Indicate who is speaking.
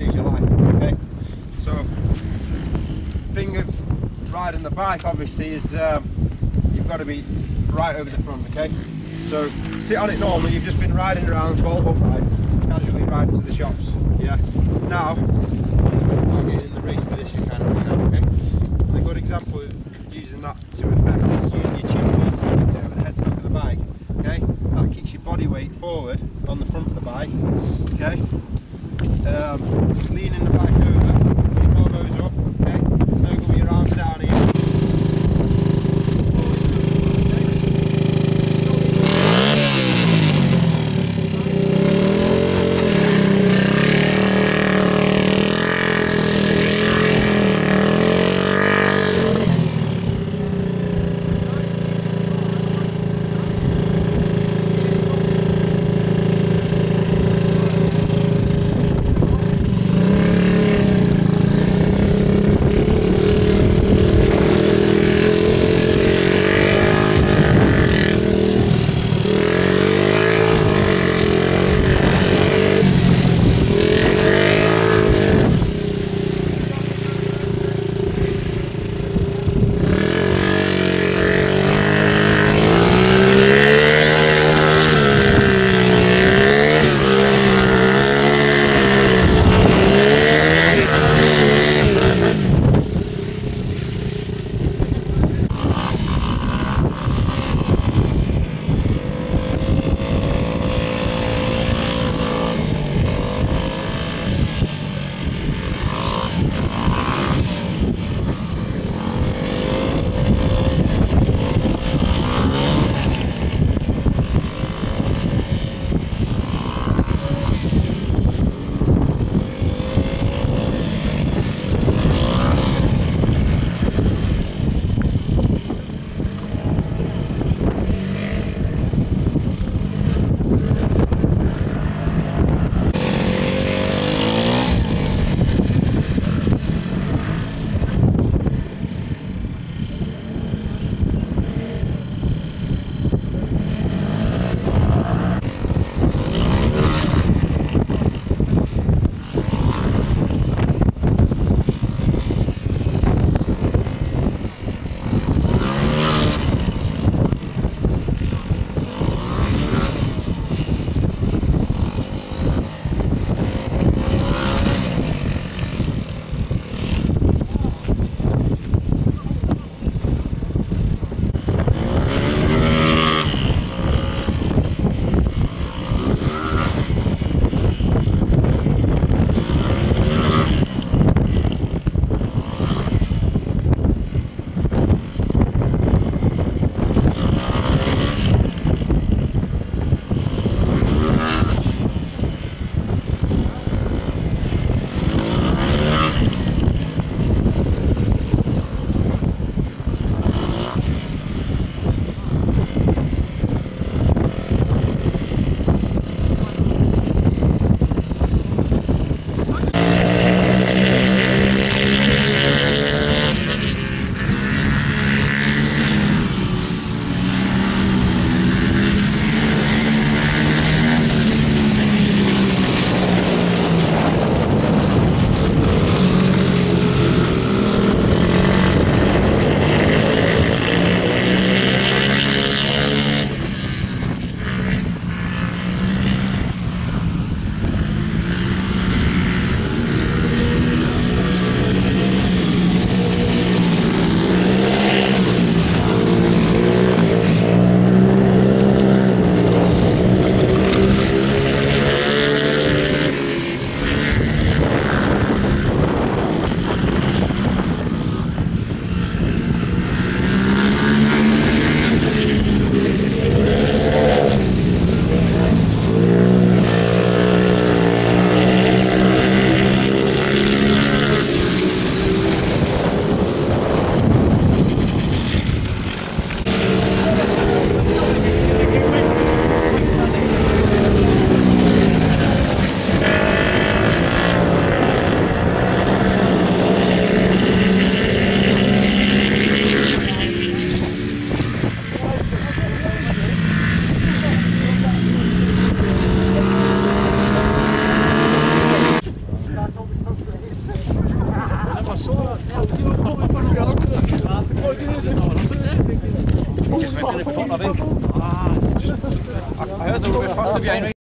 Speaker 1: Your life, okay? So, thing of riding the bike obviously is um, you've got to be right over the front, okay? So, sit on it normally, you've just been riding around, ball upright, casually riding to the shops, yeah? Now, start getting in the race position kind of thing, okay? And a good example of using that to effect is using your chin piece over the headstock of the bike, okay? That keeps your body weight forward on the front of the bike, okay? Um, just leaning the
Speaker 2: Ik heb het vast via. jij